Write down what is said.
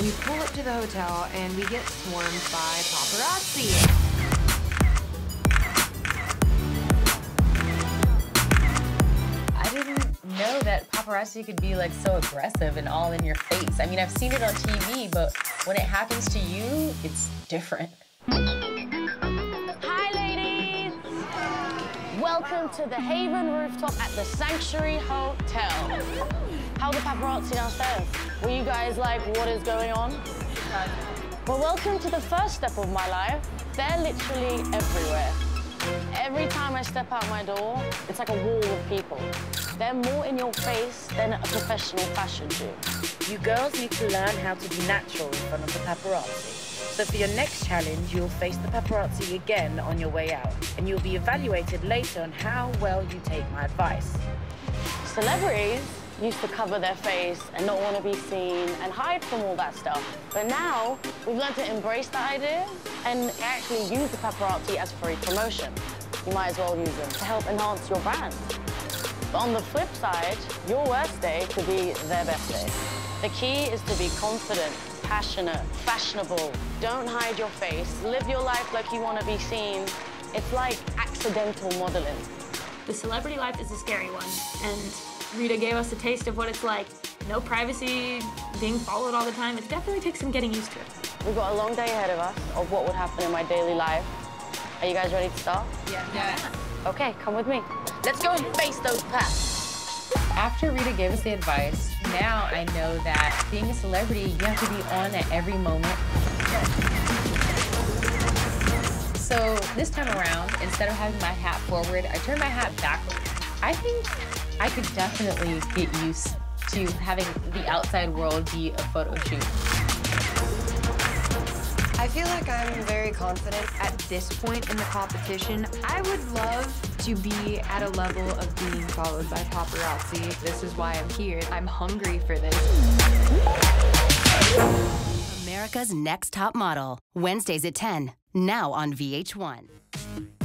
We pull up to the hotel and we get swarmed by paparazzi. I didn't know that paparazzi could be like so aggressive and all in your face. I mean, I've seen it on TV, but when it happens to you, it's different. Welcome to the Haven rooftop at the Sanctuary Hotel. How the paparazzi downstairs? Were you guys like, what is going on? Well, welcome to the first step of my life. They're literally everywhere. Every time I step out my door, it's like a wall of people. They're more in your face than a professional fashion shoot. You girls need to learn how to be natural in front of the paparazzi. So for your next challenge, you'll face the paparazzi again on your way out, and you'll be evaluated later on how well you take my advice. Celebrities used to cover their face and not want to be seen and hide from all that stuff. But now, we've learned to embrace that idea and actually use the paparazzi as free promotion. You might as well use them to help enhance your brand. But on the flip side, your worst day could be their best day. The key is to be confident, passionate, fashionable. Don't hide your face. Live your life like you want to be seen. It's like accidental modeling. The celebrity life is a scary one, and Rita gave us a taste of what it's like. No privacy, being followed all the time. It definitely takes some getting used to it. We've got a long day ahead of us of what would happen in my daily life. Are you guys ready to start? Yeah. Okay, come with me. Let's go and face those paps. After Rita gave us the advice, now I know that being a celebrity, you have to be on at every moment. So this time around, instead of having my hat forward, I turned my hat backwards. I think I could definitely get used to having the outside world be a photo shoot. I feel like I'm very confident at this point in the competition. I would love to be at a level of being followed by paparazzi. This is why I'm here. I'm hungry for this. America's Next Top Model, Wednesdays at 10, now on VH1.